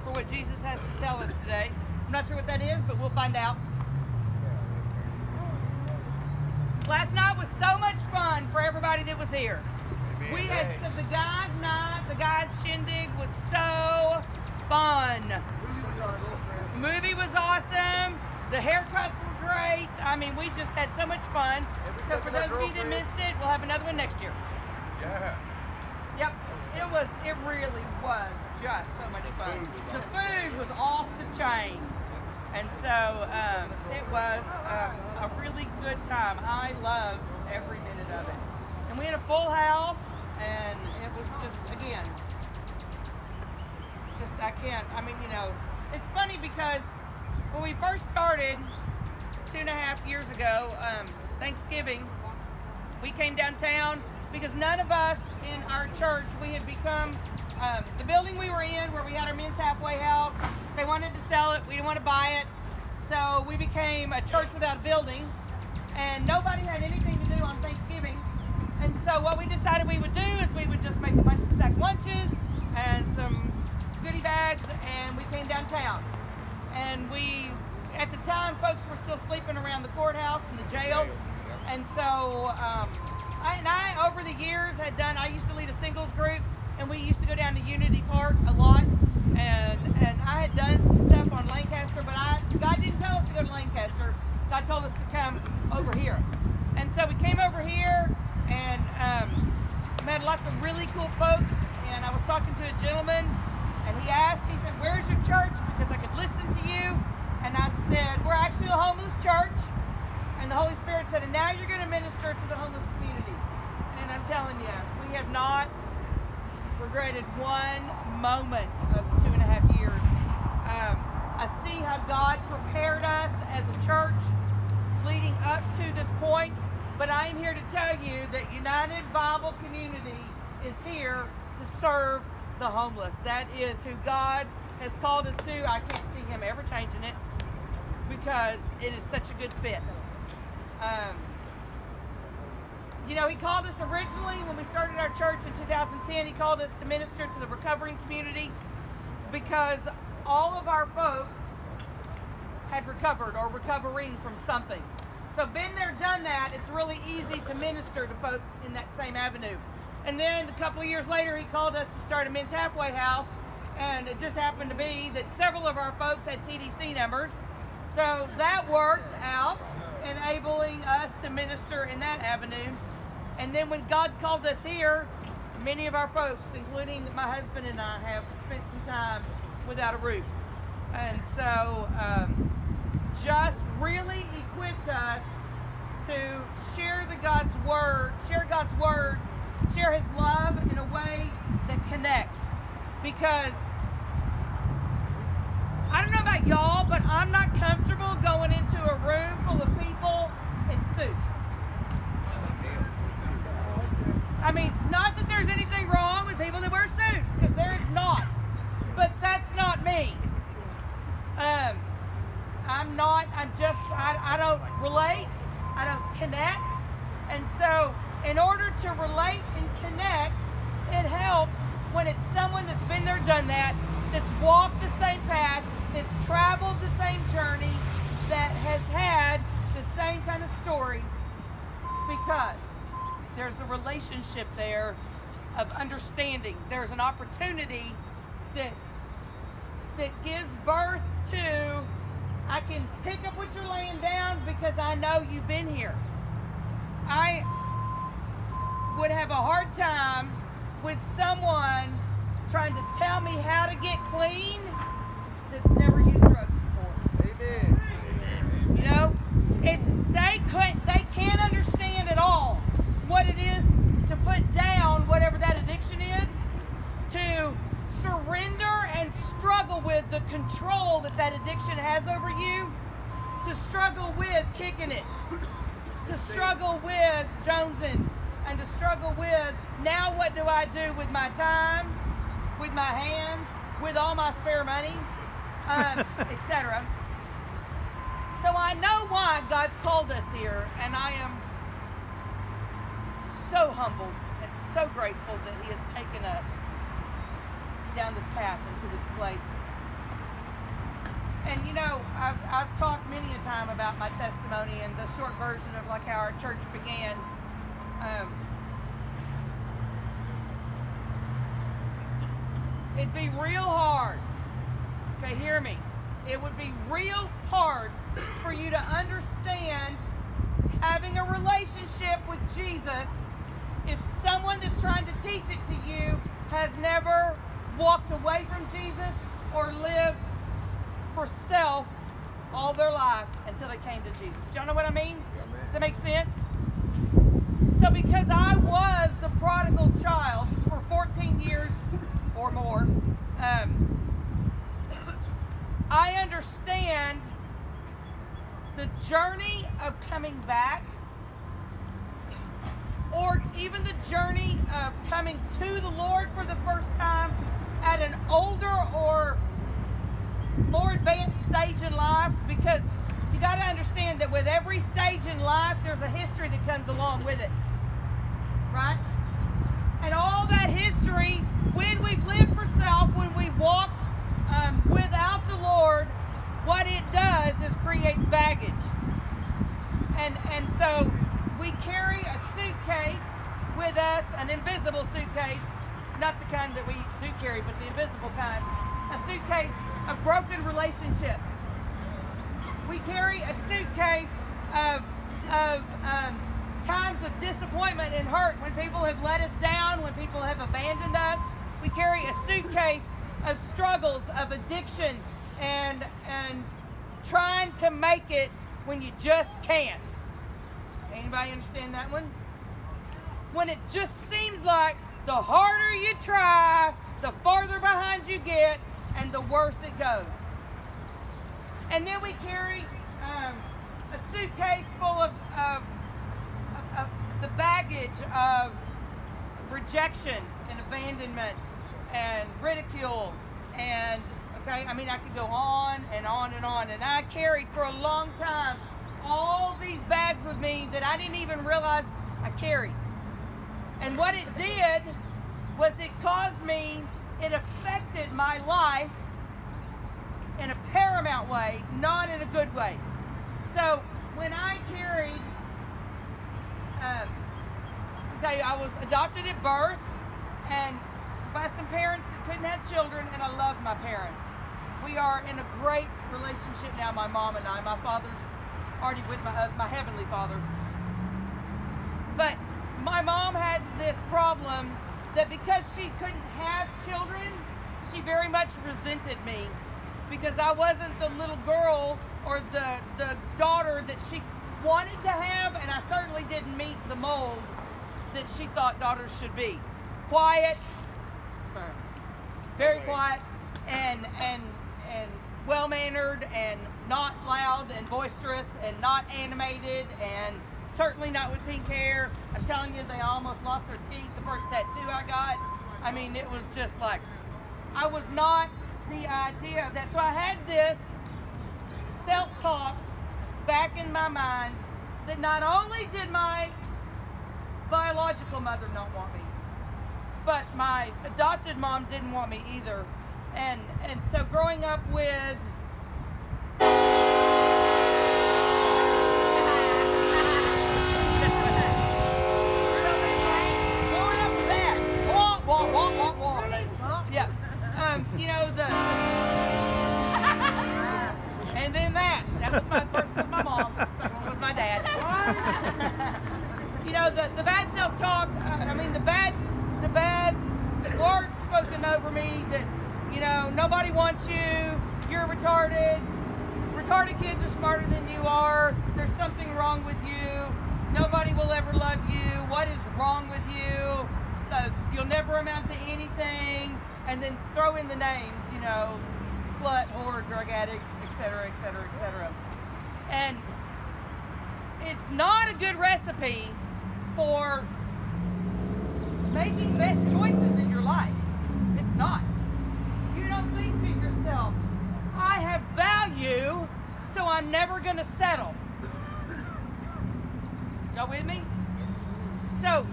for what Jesus has to tell us today. I'm not sure what that is, but we'll find out. Last night was so much fun for everybody that was here. Amen. We had the guys' night, the guys' shindig was so fun. The movie was awesome. The haircuts were great. I mean, we just had so much fun. So for those of you that missed it, we'll have another one next year. Yeah. It was. It really was just so much fun. The food was off the chain, and so um, it was um, a really good time. I loved every minute of it, and we had a full house, and it was just again, just I can't. I mean, you know, it's funny because when we first started two and a half years ago, um, Thanksgiving we came downtown because none of us in our church we had become um, the building we were in where we had our men's halfway house they wanted to sell it we didn't want to buy it. So we became a church without a building and nobody had anything to do on thanksgiving. And so what we decided we would do is we would just make a bunch of sack lunches and some goodie bags and we came downtown. And we at the time folks were still sleeping around the courthouse and the jail. And so um, I, and I over the years had done i used to lead a singles group and we used to go down to unity park a lot and and i had done some stuff on lancaster but i god didn't tell us to go to lancaster. God told us to come over here. And so we came over here and um, met lots of really cool folks and i was talking to a gentleman and he asked he said where's your church? Because i could listen to you. And i said we're actually a homeless church. And the Holy Spirit said, and now you're going to minister to the homeless. And I'm telling you, we have not regretted one moment of two and a half years. Um, I see how God prepared us as a church leading up to this point, but I am here to tell you that United Bible Community is here to serve the homeless. That is who God has called us to. I can't see Him ever changing it because it is such a good fit. Um, you know, he called us originally when we started our church in 2010. He called us to minister to the recovering community because all of our folks had recovered or recovering from something. So, been there, done that. It's really easy to minister to folks in that same avenue. And then a couple of years later, he called us to start a men's halfway house. And it just happened to be that several of our folks had TDC numbers. So that worked out, enabling us to minister in that avenue. And then when God called us here, many of our folks, including my husband and I, have spent some time without a roof. And so um, just really equipped us to share the God's word, share God's word, share his love in a way that connects. Because I don't know about y'all, but I'm not comfortable going into a room full of people in suits. I mean, not that there's anything wrong with people that wear suits, because there is not. But that's not me. Um, I'm not, I'm just, I, I don't relate, I don't connect. And so, in order to relate and connect, it helps when it's someone that's been there, done that, that's walked the same path, that's traveled the same journey, that has had the same kind of story, because there's a relationship there of understanding. There's an opportunity that that gives birth to I can pick up what you're laying down because I know you've been here. I would have a hard time with someone trying to tell me how to get clean that's never used drugs before. Amen. You know, it's they couldn't they can't understand at all what it is to put down whatever that addiction is, to surrender and struggle with the control that that addiction has over you, to struggle with kicking it, to struggle with jonesing, and to struggle with now what do I do with my time, with my hands, with all my spare money, um, etc. So I know why God's called us here, and I am so humbled and so grateful that He has taken us down this path into this place. And you know, I've, I've talked many a time about my testimony and the short version of like how our church began. Um, it'd be real hard. Okay, hear me. It would be real hard for you to understand having a relationship with Jesus if someone that's trying to teach it to you has never walked away from Jesus or lived for self all their life until they came to Jesus. Do y'all know what I mean? Does that make sense? So, because I was the prodigal child for 14 years or more, um, I understand the journey of coming back or even the journey of coming to the Lord for the first time at an older or more advanced stage in life because you got to understand that with every stage in life, there's a history that comes along with it. Right? And all that history, when we've lived for self, when we've walked um, without the Lord, what it does is creates baggage. And, and so we carry a suitcase with us, an invisible suitcase, not the kind that we do carry, but the invisible kind, a suitcase of broken relationships. We carry a suitcase of, of um, times of disappointment and hurt when people have let us down, when people have abandoned us. We carry a suitcase of struggles, of addiction, and, and trying to make it when you just can't. Anybody understand that one? When it just seems like the harder you try, the farther behind you get, and the worse it goes. And then we carry um, a suitcase full of, of, of, of the baggage of rejection and abandonment and ridicule and okay i mean i could go on and on and on and i carried for a long time all these bags with me that i didn't even realize i carried and what it did was it caused me it affected my life in a paramount way, not in a good way. So when I carried, um, okay, I was adopted at birth and by some parents that couldn't have children, and I love my parents. We are in a great relationship now, my mom and I. My father's already with my, uh, my heavenly father. But my mom had this problem that because she couldn't have children, she very much resented me because I wasn't the little girl or the, the daughter that she wanted to have, and I certainly didn't meet the mold that she thought daughters should be. Quiet, very quiet, and and and well mannered, and not loud and boisterous, and not animated, and certainly not with pink hair. I'm telling you, they almost lost their teeth the first tattoo I got. I mean, it was just like, I was not the idea of that. So I had this self talk back in my mind that not only did my biological mother not want me, but my adopted mom didn't want me either. And, and so growing up with was my first was my mom. Second one was my dad. you know, the, the bad self talk, uh, I mean, the bad, the bad words spoken over me that, you know, nobody wants you, you're retarded, retarded kids are smarter than you are, there's something wrong with you, nobody will ever love you, what is wrong with you, uh, you'll never amount to anything, and then throw in the names, you know, slut, whore, drug addict, etc., etc., etc. And it's not a good recipe for making best choices in your life. It's not. You don't think to yourself, I have value, so I'm never going to settle. Y'all with me? So,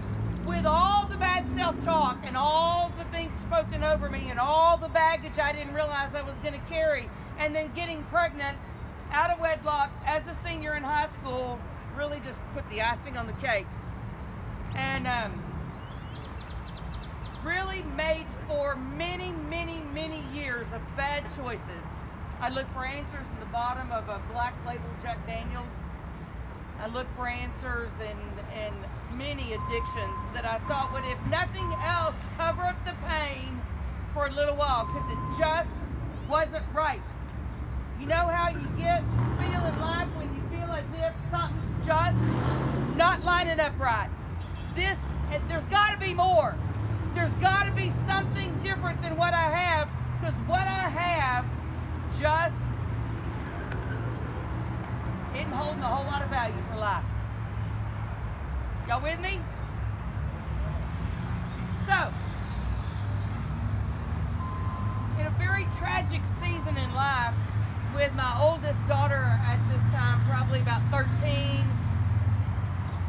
with all the bad self-talk and all the things spoken over me and all the baggage I didn't realize I was going to carry and then getting pregnant out of wedlock as a senior in high school really just put the icing on the cake. And um, really made for many, many, many years of bad choices. I looked for answers in the bottom of a black label Jack Daniels. I looked for answers in, in many addictions that I thought would, if nothing else, cover up the pain for a little while because it just wasn't right. You know how you get feeling life when you feel as if something's just not lining up right. This there's got to be more. There's got to be something different than what I have because what I have just isn't holding a whole lot of value for life. Y'all with me? So, in a very tragic season in life, with my oldest daughter at this time, probably about 13.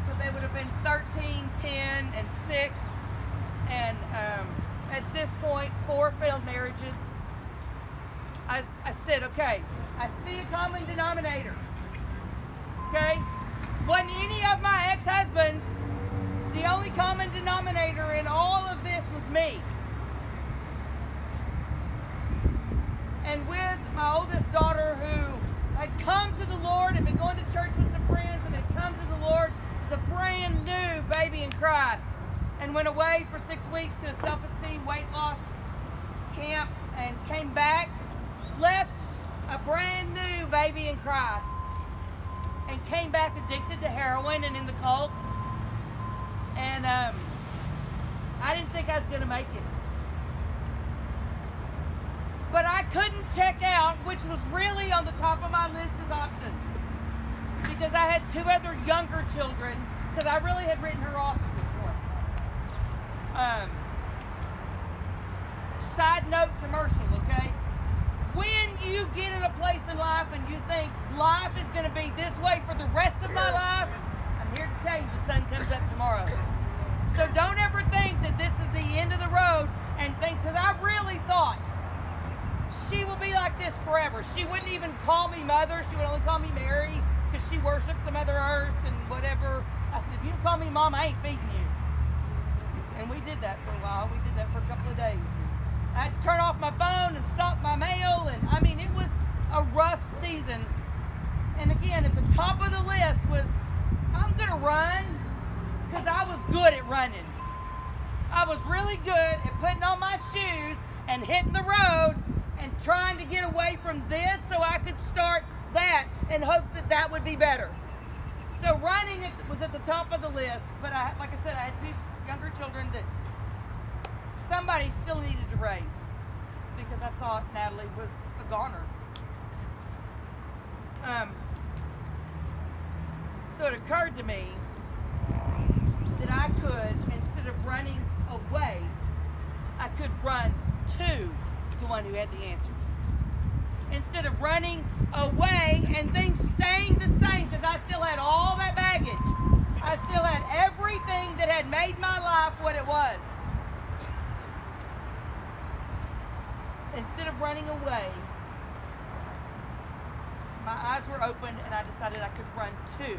So they would have been 13, 10, and 6. And um, at this point, four failed marriages. I, I said, okay, I see a common denominator. Okay? Wasn't any of my ex-husbands, the only common denominator in all of this was me. And with my oldest daughter who had come to the Lord and been going to church with some friends and had come to the Lord as a brand new baby in Christ and went away for six weeks to a self-esteem weight loss camp and came back, left a brand new baby in Christ and came back addicted to heroin and in the cult. And um, I didn't think I was going to make it. But I couldn't check out, which was really on the top of my list as options. Because I had two other younger children, because I really had written her off at this point. Um, side note commercial, okay? When you get in a place in life and you think life is going to be this way for the rest of my life, I'm here to tell you the sun comes up tomorrow. So don't ever think that this is the end of the road and think, because I really thought she will be like this forever. She wouldn't even call me mother. She would only call me Mary because she worshiped the Mother Earth and whatever. I said, if you call me mom, I ain't feeding you. And we did that for a while. We did that for a couple of days. I had to turn off my phone and stop my mail. And I mean, it was a rough season. And again, at the top of the list was, I'm going to run because I was good at running. I was really good at putting on my shoes and hitting the road and trying to get away from this so I could start that in hopes that that would be better. So running was at the top of the list, but I, like I said, I had two younger children that somebody still needed to raise because I thought Natalie was a goner. Um, so it occurred to me that I could, instead of running away, I could run to the one who had the answers. Instead of running away and things staying the same, because I still had all that baggage. I still had everything that had made my life what it was. Instead of running away, my eyes were opened and I decided I could run too.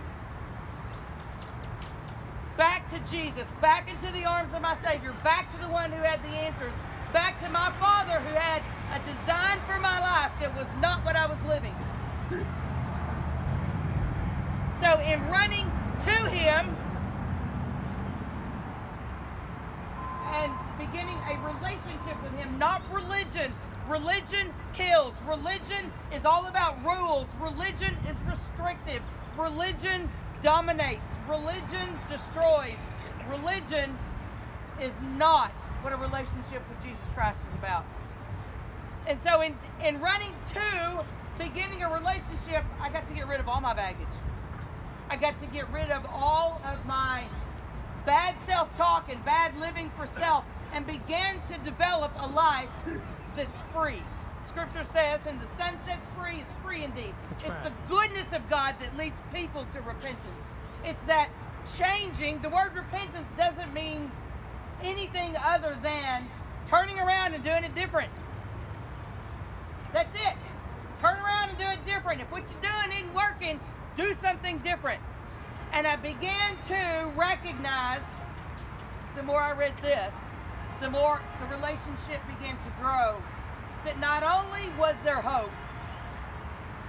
Back to Jesus, back into the arms of my Savior, back to the one who had the answers, back to my father who had a design for my life that was not what I was living. So in running to him and beginning a relationship with him, not religion. Religion kills. Religion is all about rules. Religion is restrictive. Religion dominates. Religion destroys. Religion is not what a relationship with Jesus Christ is about. And so in, in running to beginning a relationship, I got to get rid of all my baggage. I got to get rid of all of my bad self-talk and bad living for self and began to develop a life that's free. Scripture says, when the Son sets free, is free indeed. That's it's right. the goodness of God that leads people to repentance. It's that changing. The word repentance doesn't mean anything other than turning around and doing it different. That's it. Turn around and do it different. If what you're doing isn't working, do something different. And I began to recognize the more I read this, the more the relationship began to grow. That not only was there hope,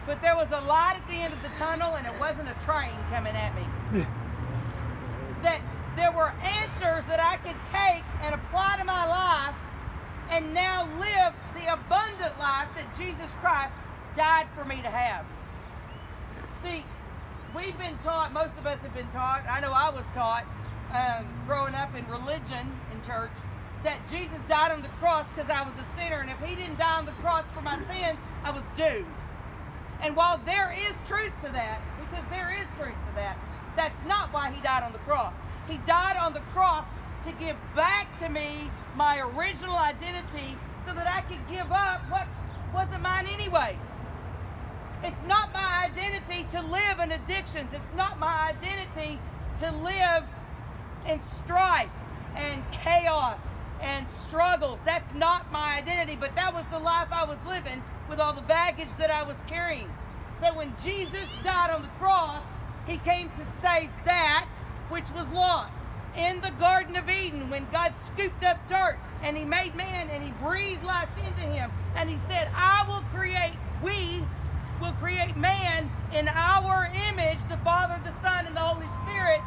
but there was a light at the end of the tunnel and it wasn't a train coming at me. there were answers that I could take and apply to my life and now live the abundant life that Jesus Christ died for me to have. See, we've been taught, most of us have been taught, I know I was taught um, growing up in religion in church, that Jesus died on the cross because I was a sinner, and if he didn't die on the cross for my sins, I was doomed. And while there is truth to that, because there is truth to that, that's not why he died on the cross. He died on the cross to give back to me my original identity so that I could give up what wasn't mine anyways. It's not my identity to live in addictions. It's not my identity to live in strife and chaos and struggles. That's not my identity, but that was the life I was living with all the baggage that I was carrying. So when Jesus died on the cross, he came to save that which was lost. In the Garden of Eden, when God scooped up dirt and he made man and he breathed life into him, and he said, I will create, we will create man in our image, the Father, the Son, and the Holy Spirit,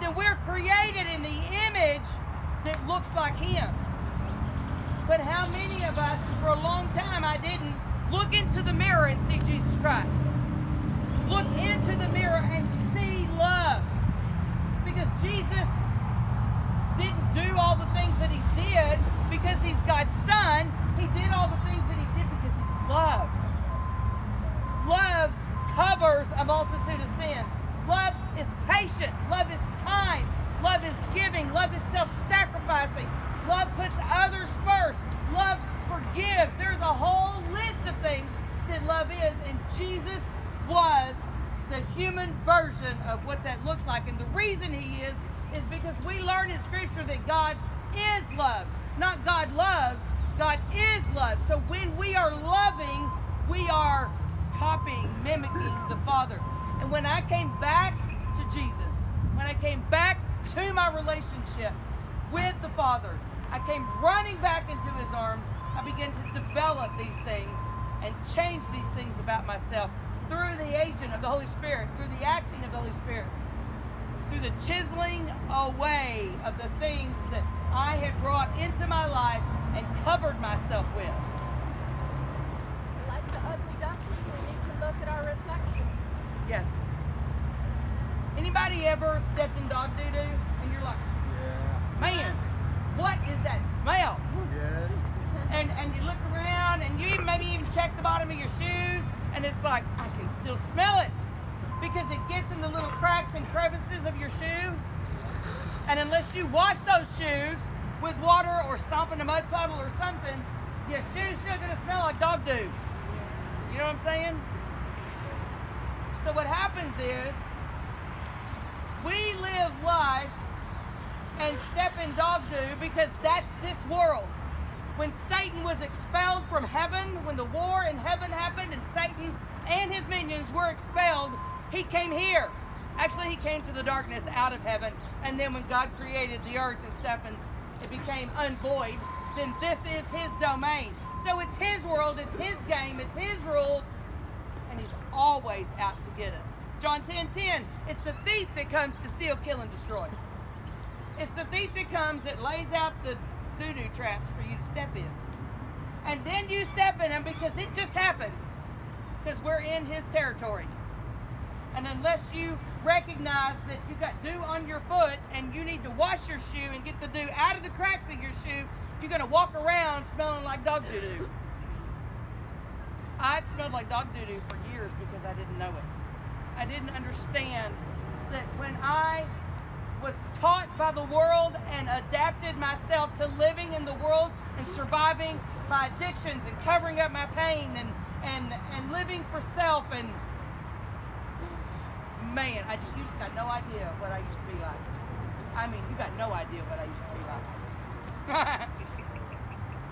that we're created in the image that looks like him. But how many of us, for a long time, I didn't look into the mirror and see Jesus Christ. Look into the mirror and. Because Jesus didn't do all the things that he did because he's God's son. He did all the things that he did because he's love. Love covers a multitude of sins. Love is patient. Love is kind. Love is giving. Love is self sacrificing. Love puts others first. Love forgives. There's a whole list of things that love is, and Jesus was the human version of what that looks like. And the reason he is, is because we learn in Scripture that God is love. Not God loves, God is love. So when we are loving, we are copying, mimicking the Father. And when I came back to Jesus, when I came back to my relationship with the Father, I came running back into his arms. I began to develop these things and change these things about myself through the agent of the Holy Spirit, through the acting of the Holy Spirit, through the chiseling away of the things that I had brought into my life and covered myself with. Like the ugly duckling, we need to look at our reflection. Yes. Anybody ever stepped in dog doo doo and you're like, Yeah. man, what is that smell? Yes. And and you look around and you even maybe even check the bottom of your shoes and it's like I can still smell it because it gets in the little cracks and crevices of your shoe. And unless you wash those shoes with water or stomp in a mud puddle or something, your shoe's still gonna smell like dog do. You know what I'm saying? So what happens is we live life and step in dog do because that's this world. When Satan was expelled from heaven, when the war in heaven happened and Satan and his minions were expelled, he came here. Actually, he came to the darkness out of heaven. And then when God created the earth and stuff and it became unvoid, then this is his domain. So it's his world, it's his game, it's his rules, and he's always out to get us. John 10 10, it's the thief that comes to steal, kill, and destroy. It's the thief that comes that lays out the doo doo traps for you to step in. And then you step in them because it just happens. Because we're in his territory. And unless you recognize that you've got dew on your foot and you need to wash your shoe and get the dew out of the cracks of your shoe, you're going to walk around smelling like dog doo doo. I smelled like dog doo doo for years because I didn't know it. I didn't understand that when I was taught by the world and adapted myself to living in the world and surviving my addictions and covering up my pain and and and living for self and man, I just you just got no idea what I used to be like. I mean, you got no idea what I used to be like.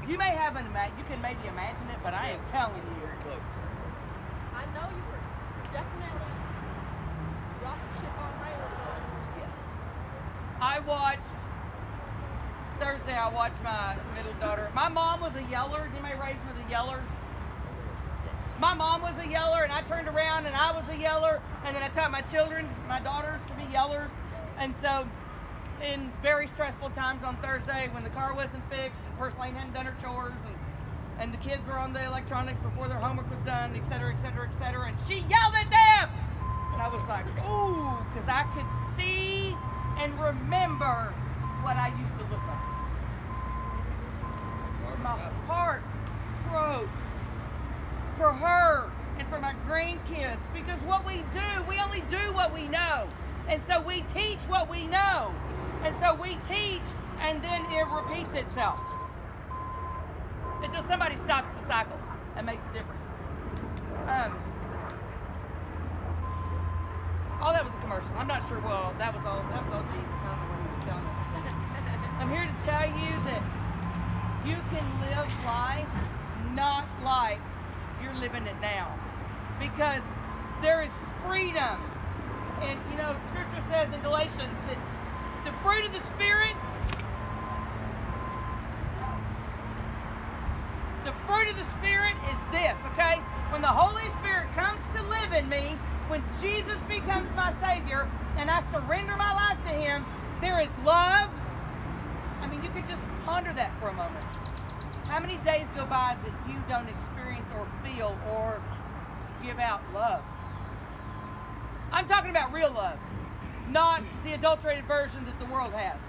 you may have an you can maybe imagine it, but I am telling you. I know watched Thursday. I watched my middle daughter. My mom was a yeller. Did anybody raise with a yeller? My mom was a yeller, and I turned around and I was a yeller, and then I taught my children, my daughters, to be yellers, and so. In very stressful times on Thursday, when the car wasn't fixed, and First Lane hadn't done her chores, and and the kids were on the electronics before their homework was done, et cetera, et cetera, et cetera. And she yelled at them. And I was like, ooh, because I could see and remember what I used to look like. My heart broke for her and for my grandkids because what we do, we only do what we know. And so we teach what we know. And so we teach and then it repeats itself until somebody stops the cycle and makes a difference. Um, oh, that was a commercial. I'm not sure. Well, that was all. That was all Jesus. I don't know what he was telling us. I'm here to tell you that you can live life not like you're living it now, because there is freedom. And you know, Scripture says in Galatians that the fruit of the Spirit The fruit of the Spirit is this, okay? When the Holy Spirit comes to live in me, when Jesus becomes my Savior, and I surrender my life to Him, there is love. I mean, you could just ponder that for a moment. How many days go by that you don't experience or feel or give out love? I'm talking about real love, not the adulterated version that the world has.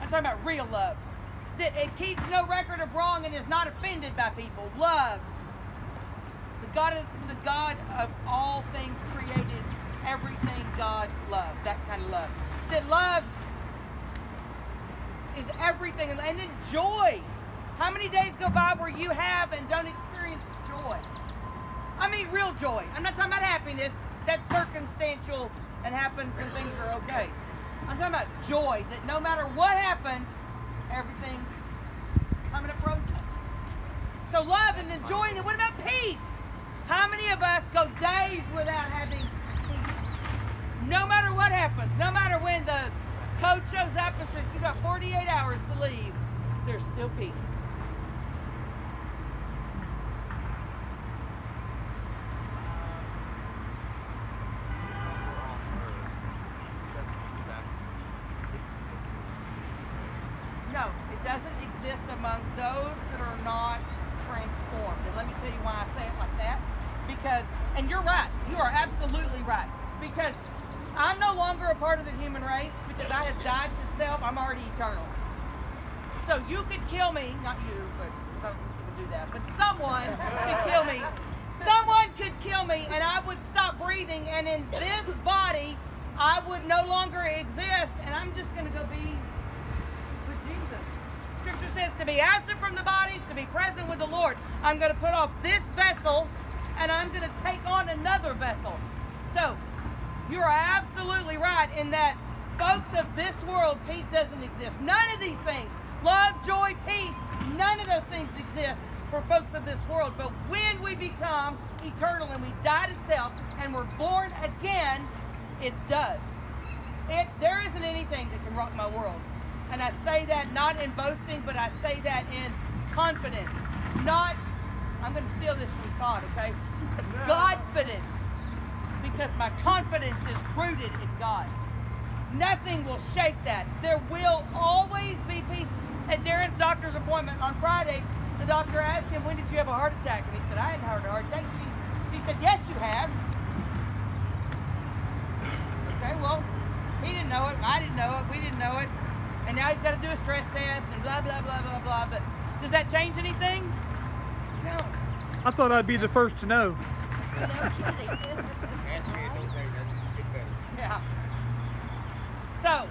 I'm talking about real love that it keeps no record of wrong and is not offended by people. Love. The God of the God of all things created, everything God loved. That kind of love. That love is everything. And then joy. How many days go by where you have and don't experience joy? I mean real joy. I'm not talking about happiness. That's circumstantial and happens when things are okay. I'm talking about joy that no matter what happens, everything's coming to process. So love and then joy, and then what about peace? How many of us go days without having peace? No matter what happens, no matter when the coach shows up and says you got 48 hours to leave, there's still peace. No, it doesn't exist among those that are not transformed. And let me tell you why I say it like that. Because, and you're right, you are absolutely right. Because I'm no longer a part of the human race because I have died to self. I'm already eternal. So you could kill me, not you, but don't even do that. But someone could kill me. Someone could kill me, and I would stop breathing. And in this body, I would no longer exist, and I'm just going to go be with Jesus. Scripture says to be absent from the bodies, to be present with the Lord. I'm going to put off this vessel and I'm going to take on another vessel. So, you are absolutely right in that, folks of this world, peace doesn't exist. None of these things love, joy, peace none of those things exist for folks of this world. But when we become eternal and we die to self and we're born again, it does. It, there isn't anything that can rock my world. And I say that not in boasting, but I say that in confidence. Not, I'm going to steal this from Todd, okay? It's confidence Because my confidence is rooted in God. Nothing will shake that. There will always be peace. At Darren's doctor's appointment on Friday, the doctor asked him, When did you have a heart attack? And he said, I hadn't had a heart attack. She, she said, Yes, you have. Okay, well, he didn't know it. I didn't know it. We didn't know it and now he's got to do a stress test and blah blah blah blah blah. But does that change anything? I thought I'd be the first to know. So,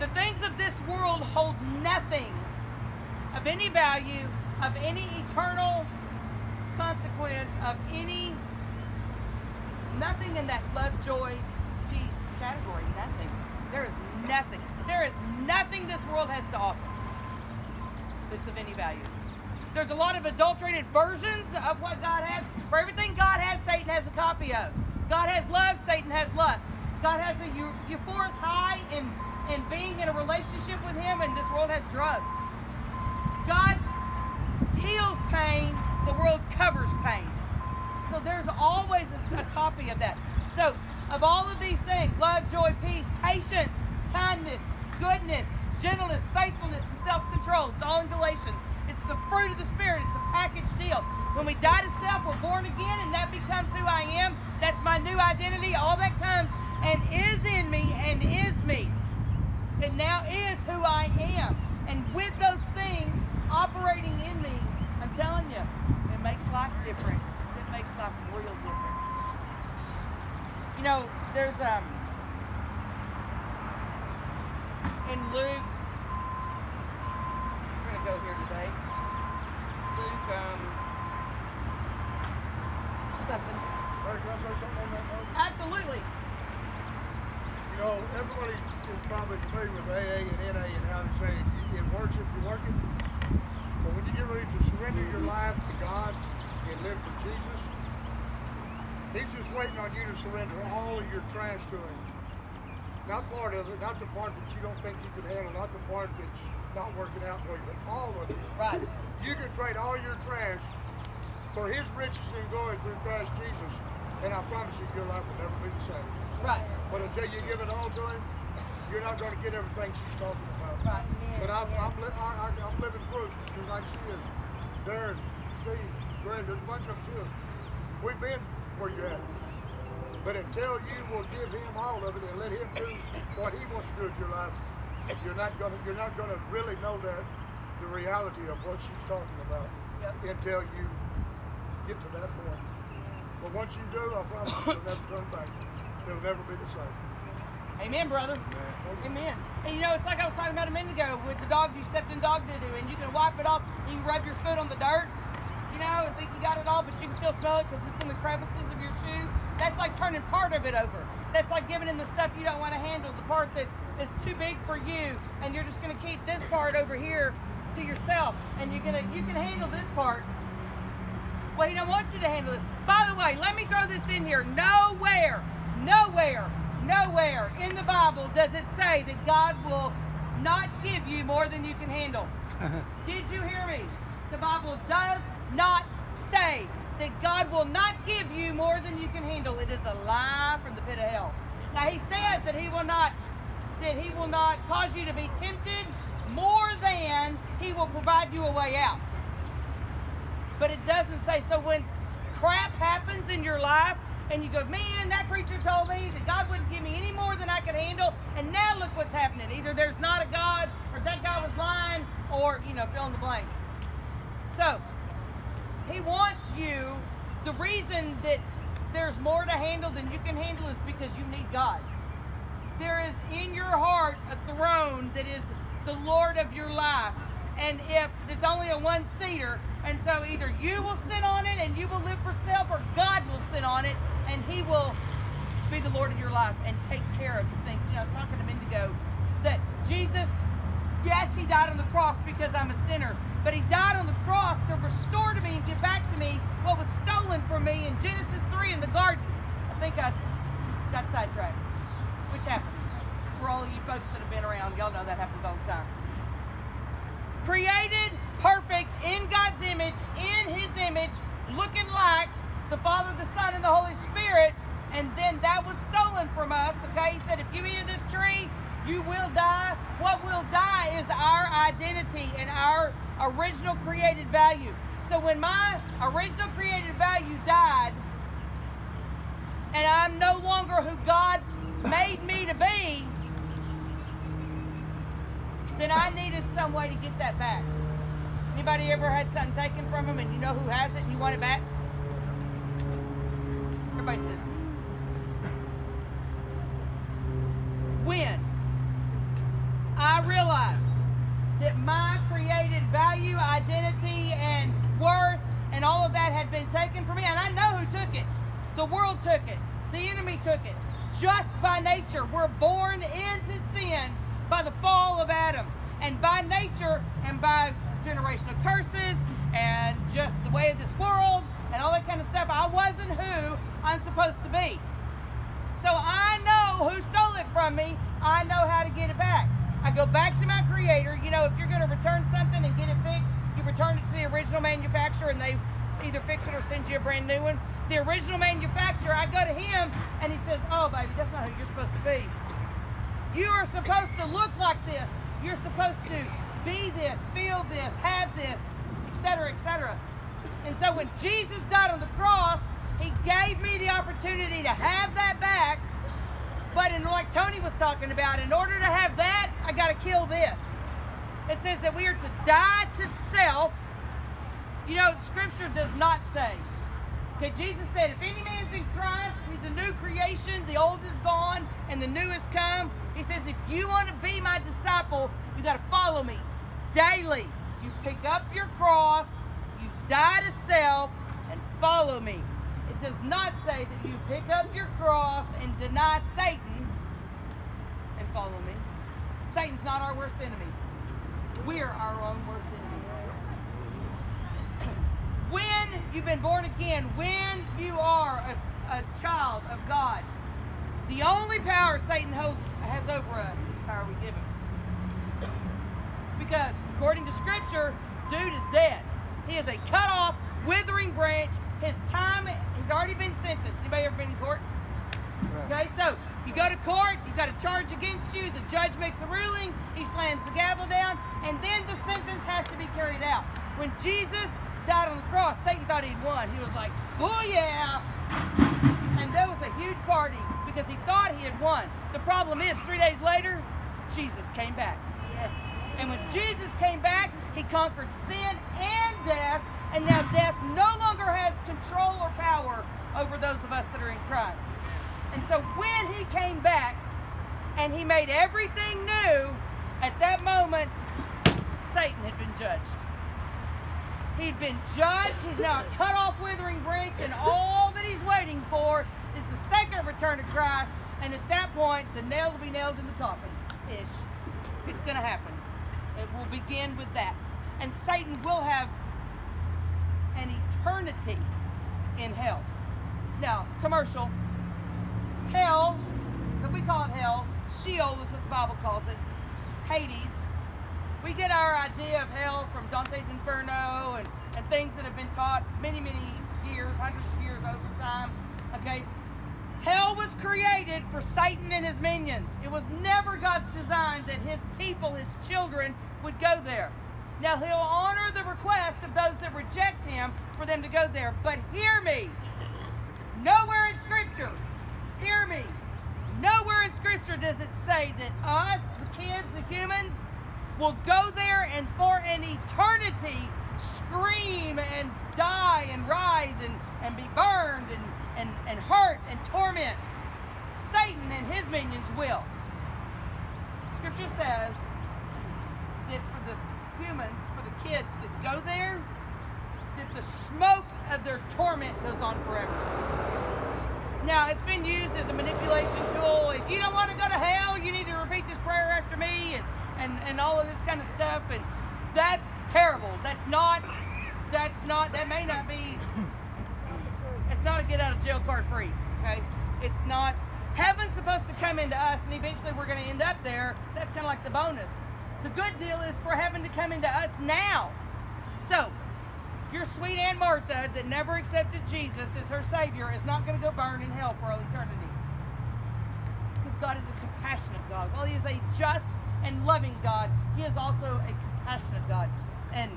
the things of this world hold nothing of any value, of any eternal consequence, of any nothing in that love, joy, peace category. Nothing. There is nothing. There is nothing this world has to offer that's of any value. There's a lot of adulterated versions of what God has. For everything God has, Satan has a copy of. God has love, Satan has lust. God has a euphoric high in, in being in a relationship with Him, and this world has drugs. God heals pain, the world covers pain. So there's always a, a copy of that. So, of all of these things love, joy, peace, patience, kindness, goodness, gentleness, faithfulness, and self control it's all in Galatians. It's the fruit of the Spirit, it's a package deal. When we die to self, we're born again, and that becomes who I am. That's my new identity. All that comes and is in me and is me. It now is who I am. And with those things operating in me, I'm telling you, it makes life different. It makes life real different. You know, there's um in Luke. We're gonna go here today. Luke um something. Can I say something on that note? Absolutely. You know, everybody is probably familiar with AA and NA and how they say it, it works if you work it. But when you get ready to surrender your life to God and live for Jesus, He's just waiting on you to surrender all of your trash to Him. Not part of it, not the part that you don't think you can handle, not the part that's not working out for you, but all of it. Right. You can trade all your trash for His riches and glory through Christ Jesus, and I promise you, your life will never be the same. Right. But until you give it all to him, you're not going to get everything she's talking about. Right. But I'm, I'm, li- I, I, I'm living proof, just like she is. Darren, Steve, Greg, there's a bunch of us here. We've been where you're at. But until you will give him all of it and let him do what he wants to do with your life, you're not gonna you're not gonna really know that the reality of what she's talking about Yep. until you get to that point. But once you do, I promise you, you'll never turn back. It'll never be the same. Amen, brother. Amen. And you know, it's like I was talking about a minute ago with the dog you stepped in dog doo doo, and you can wipe it off. You can rub your foot on the dirt, you know, and think you got it all, but you can still smell it because it's in the crevices of your shoe. That's like turning part of it over. That's like giving him the stuff you don't want to handle, the part that is too big for you, and you're just going to keep this part over here to yourself, and you're gonna you can handle this part. Well, he don't want you to handle this. By the way, let me throw this in here. Nowhere, nowhere, nowhere in the Bible does it say that God will not give you more than you can handle. Did you hear me? The Bible does not say that God will not give you more than you can handle. It is a lie from the pit of hell. Now he says that he will not that he will not cause you to be tempted more than he will provide you a way out. But it doesn't say so when crap happens in your life and you go, man, that preacher told me that God wouldn't give me any more than I could handle, and now look what's happening. Either there's not a God, or that guy was lying, or you know, fill in the blank. So he wants you. The reason that there's more to handle than you can handle is because you need God. There is in your heart a throne that is the Lord of your life. And if it's only a one seater, and so either you will sit on it and you will live for self, or God will sit on it and He will be the Lord of your life and take care of the things. You know, I was talking to Indigo that Jesus, yes, He died on the cross because I'm a sinner, but He died on the cross to restore to me and give back to me what was stolen from me in Genesis 3 in the garden. I think I got sidetracked, which happens. For all of you folks that have been around, y'all know that happens all the time. Created perfect in God's image, in His image, looking like the Father, the Son, and the Holy Spirit, and then that was stolen from us. Okay, He said, if you eat of this tree, you will die. What will die is our identity and our original created value. So when my original created value died, and I'm no longer who God made me to be, then I needed some way to get that back. Anybody ever had something taken from them and you know who has it and you want it back? Everybody says. When I realized that my created value, identity, and worth and all of that had been taken from me, and I know who took it. The world took it. The enemy took it. Just by nature, we're born into sin by the fall of Adam. And by nature and by generational curses and just the way of this world and all that kind of stuff, I wasn't who I'm supposed to be. So I know who stole it from me? I know how to get it back. I go back to my creator. You know, if you're going to return something and get it fixed, you return it to the original manufacturer and they either fix it or send you a brand new one. The original manufacturer, I go to him and he says, Oh, baby, that's not who you're supposed to be. You are supposed to look like this. You're supposed to be this, feel this, have this, etc., etc. And so when Jesus died on the cross, he gave me the opportunity to have that back. But in, like Tony was talking about, in order to have that, I got to kill this. It says that we are to die to self. You know, Scripture does not say. Okay, Jesus said, if any man's in Christ, he's a new creation. The old is gone and the new has come. He says, if you want to be my disciple, you got to follow me daily. You pick up your cross, you die to self, and follow me. It does not say that you pick up your cross and deny Satan and follow me. Satan's not our worst enemy. We're our own worst enemy. When you've been born again, when you are a, a child of God, the only power Satan holds, has over us power we give him. Because according to Scripture, dude is dead. He is a cut off, withering branch. His time, he's already been sentenced. Anybody ever been in court? Okay, so you go to court, you've got a charge against you, the judge makes a ruling, he slams the gavel down, and then the sentence has to be carried out. When Jesus died on the cross, Satan thought he'd won. He was like, oh yeah! And there was a huge party because he thought he had won. The problem is, three days later, Jesus came back. And when Jesus came back, he conquered sin and death, and now death no longer has control or power over those of us that are in Christ. And so when he came back and he made everything new, at that moment, Satan had been judged. He'd been judged. He's now a cut off, withering branch, and all that he's waiting for second return of Christ. And at that point, the nail will be nailed in the coffin. Ish. It's going to happen. It will begin with that. And Satan will have an eternity in hell. Now, commercial. Hell, we call it hell, Sheol is what the Bible calls it, Hades. We get our idea of hell from Dante's Inferno and, and things that have been taught many, many years, hundreds of years over time. Okay? Hell was created for Satan and his minions. It was never God's design that his people, his children, would go there. Now, he'll honor the request of those that reject him for them to go there. But hear me. Nowhere in Scripture, hear me. Nowhere in Scripture does it say that us, the kids, the humans, will go there and for an eternity scream and die and writhe and, and be burned and, and, and hurt and torment. Satan and his minions will. Scripture says that for the humans, for the kids that go there, that the smoke of their torment goes on forever. Now, it's been used as a manipulation tool. If you don't want to go to hell, you need to repeat this prayer after me and, and, and all of this kind of stuff. And that's terrible. That's not, that's not, that may not be, it's not a get out of jail card free, okay? It's not, heaven's supposed to come into us and eventually we're going to end up there. That's kind of like the bonus. The good deal is for heaven to come into us now. So, your sweet Aunt Martha that never accepted Jesus as her Savior is not going to go burn in hell for all eternity. Because God is a compassionate God. While He is a just and loving God, He is also a compassionate God. And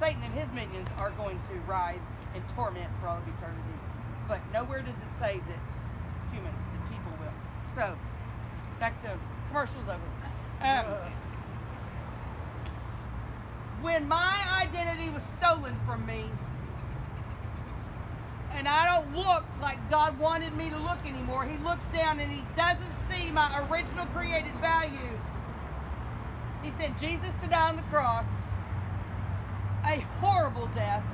Satan and his minions are going to writhe and torment for all of eternity. But nowhere does it say that humans, that people will. So, back to commercials over. Um, when my identity was stolen from me, and I don't look like God wanted me to look anymore, He looks down and He doesn't see my original created value. He sent Jesus to die on the cross, a horrible death,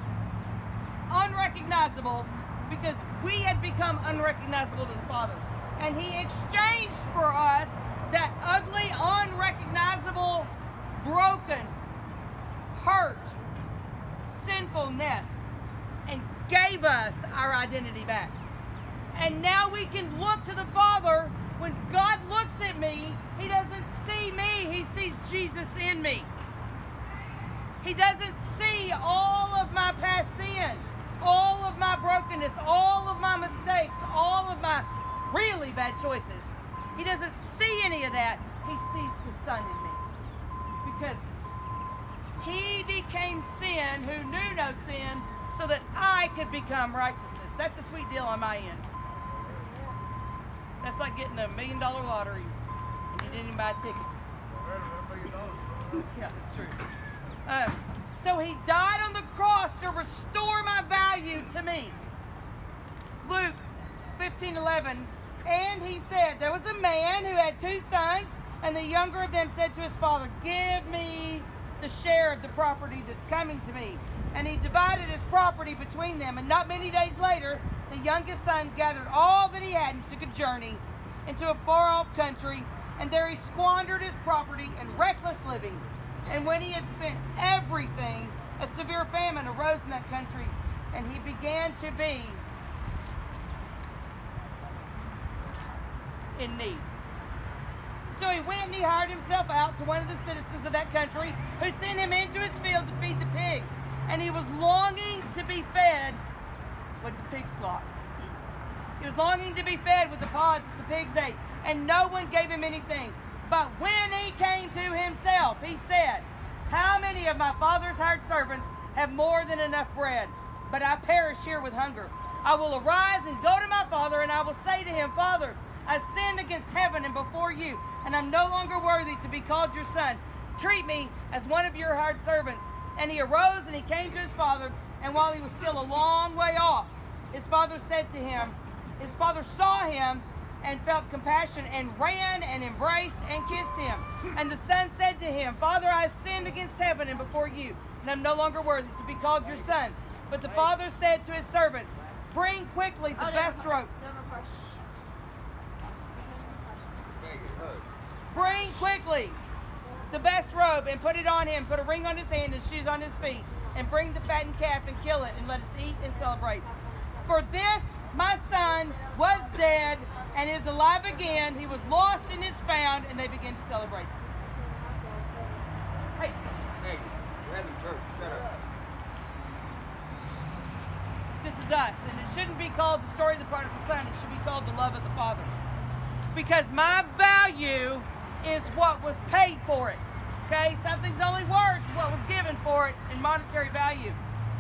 unrecognizable, because we had become unrecognizable to the Father. And He exchanged for us that ugly, unrecognizable, broken, hurt, sinfulness, and gave us our identity back. And now we can look to the Father when God looks at me, He doesn't see me, He sees Jesus in me. He doesn't see all of my past sin, all of my brokenness, all of my mistakes, all of my really bad choices. He doesn't see any of that. He sees the Son in me. Because He became sin who knew no sin so that I could become righteousness. That's a sweet deal on my end. That's like getting a million dollar lottery and you didn't even buy a ticket. Better than a million dollars. Yeah, that's true. Um, so he died on the cross to restore my value to me. Luke 15 11. And he said, There was a man who had two sons, and the younger of them said to his father, Give me the share of the property that's coming to me. And he divided his property between them. And not many days later, the youngest son gathered all that he had and took a journey into a far off country. And there he squandered his property in reckless living. And when he had spent everything, a severe famine arose in that country, and he began to be in need. So he went and he hired himself out to one of the citizens of that country who sent him into his field to feed the pigs. And he was longing to be fed with the pig slop. He was longing to be fed with the pods that the pigs ate, and no one gave him anything. But when he came to himself, he said, How many of my father's hired servants have more than enough bread? But I perish here with hunger. I will arise and go to my father, and I will say to him, Father, I sinned against heaven and before you, and I'm no longer worthy to be called your son. Treat me as one of your hired servants. And he arose and he came to his father, and while he was still a long way off, his father said to him, His father saw him and felt compassion and ran and embraced and kissed him. And the son said to him, Father, I have sinned against heaven and before you, and I'm no longer worthy to be called your son. But the father said to his servants, Bring quickly the best robe. Bring quickly the best robe and put it on him. Put a ring on his hand and shoes on his feet. And bring the fattened calf and kill it and let us eat and celebrate. For this my son was dead and is alive again. He was lost and is found, and they begin to celebrate. Hey, Hey, we're having church. Shut up. this is us, and it shouldn't be called the story the part of the prodigal son. It should be called the love of the father. Because my value is what was paid for it. Okay, something's only worth what was given for it in monetary value.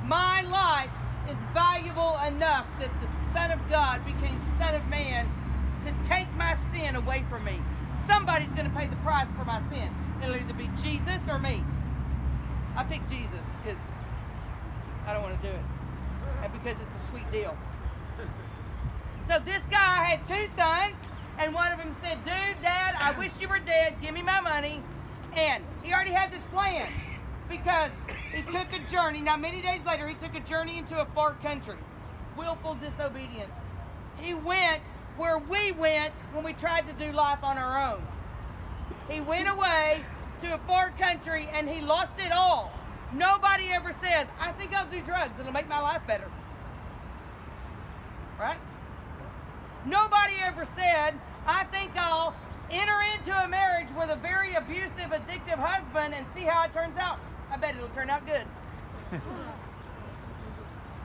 My life is valuable enough that the Son of God became Son of Man to take my sin away from me. Somebody's going to pay the price for my sin. It'll either be Jesus or me. I pick Jesus because I don't want to do it, and because it's a sweet deal. So this guy had two sons, and one of them said, Dude, Dad, I wish you were dead. Give me my money. And he already had this plan because he took a journey. Now, many days later, he took a journey into a far country. Willful disobedience. He went where we went when we tried to do life on our own. He went away to a far country and he lost it all. Nobody ever says, I think I'll do drugs. It'll make my life better. Right? Nobody ever said, I think I'll enter into a marriage with a very abusive, addictive husband and see how it turns out. I bet it'll turn out good.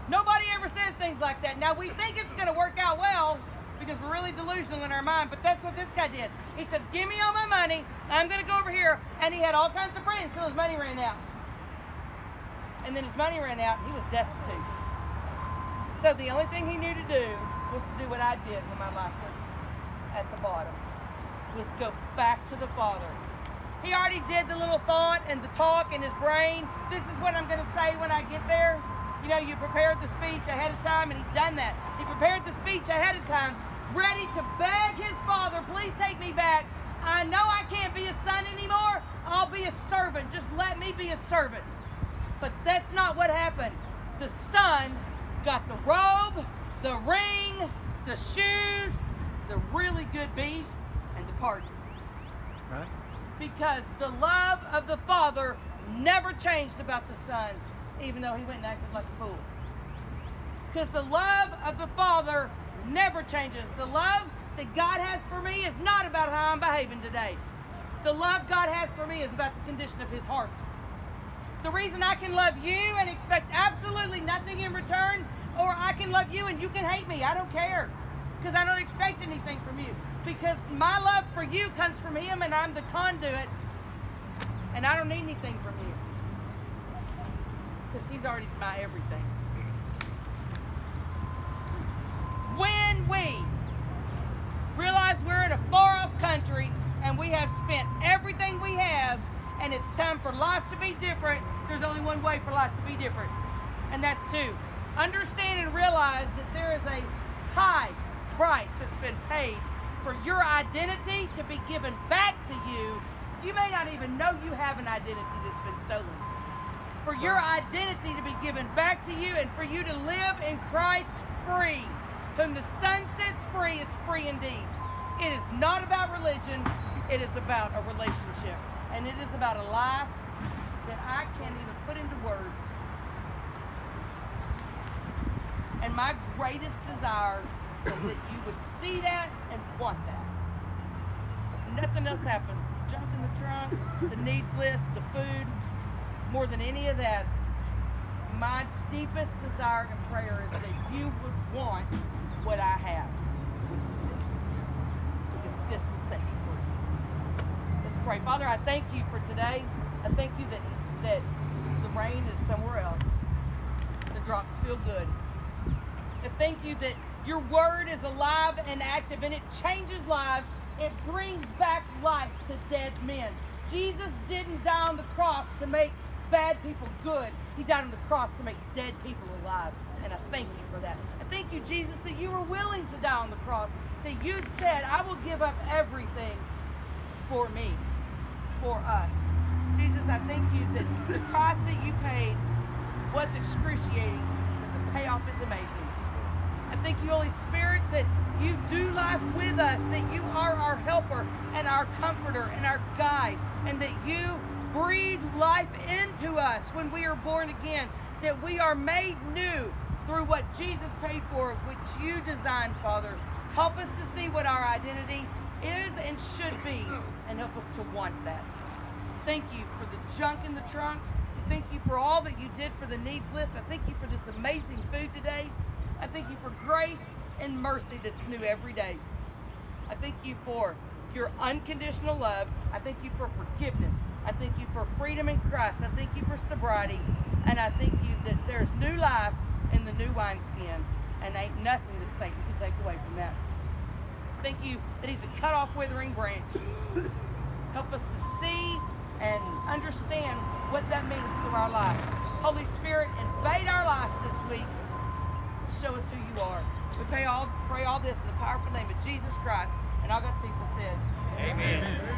Nobody ever says things like that. Now, we think it's going to work out well because we're really delusional in our mind, but that's what this guy did. He said, Give me all my money. I'm going to go over here. And he had all kinds of friends until his money ran out. And then his money ran out and he was destitute. So the only thing he knew to do was to do what I did when my life was at the bottom. Was go back to the Father. He already did the little thought and the talk in his brain. This is what I'm going to say when I get there. You know, you prepared the speech ahead of time, and he'd done that. He prepared the speech ahead of time, ready to beg his father, please take me back. I know I can't be a son anymore. I'll be a servant. Just let me be a servant. But that's not what happened. The son got the robe, the ring, the shoes, the really good beef, and departed. Right? Because the love of the Father never changed about the Son, even though he went and acted like a fool. Because the love of the Father never changes. The love that God has for me is not about how I'm behaving today. The love God has for me is about the condition of his heart. The reason I can love you and expect absolutely nothing in return, or I can love you and you can hate me, I don't care. Because I don't expect anything from you. Because my love for you comes from him and I'm the conduit, and I don't need anything from you. Because he's already my everything. When we realize we're in a far off country and we have spent everything we have and it's time for life to be different, there's only one way for life to be different, and that's to understand and realize that there is a high price that's been paid for your identity to be given back to you. You may not even know you have an identity that's been stolen. For your identity to be given back to you and for you to live in Christ free. Whom the Son sets free is free indeed. It is not about religion, it is about a relationship. And it is about a life that I can't even put into words. And my greatest desire is that you would see that and want that. If nothing else happens. The junk in the trunk, the needs list, the food, more than any of that, my deepest desire and prayer is that you would want what I have, which is this. Because this will set you free. Let's pray. Father, I thank you for today. I thank you that, that the rain is somewhere else. The drops feel good. I thank you that your word is alive and active and it changes lives. It brings back life to dead men. Jesus didn't die on the cross to make bad people good. He died on the cross to make dead people alive. And I thank you for that. You, Jesus, that you were willing to die on the cross. That you said, I will give up everything for me, for us. Jesus, I thank you that the price that you paid was excruciating, but the payoff is amazing. I thank you, Holy Spirit, that you do life with us, that you are our helper and our comforter and our guide, and that you breathe life into us when we are born again, that we are made new through what Jesus paid for, which you designed, Father. Help us to see what our identity is and should be, and help us to want that. Thank you for the junk in the trunk. Thank you for all that you did for the needs list. I thank you for this amazing food today. I thank you for grace and mercy that's new every day. I thank you for your unconditional love. I thank you for forgiveness. I thank you for freedom in Christ. I thank you for sobriety. And I thank you that there's new life in the new wineskin. And ain't nothing that Satan can take away from that. Thank you that he's a cut off withering branch. Help us to see and understand what that means to our life. Holy Spirit, invade our lives this week. Show us who you are. We pray all, pray all this in the powerful name of Jesus Christ. And all God's people said, Amen.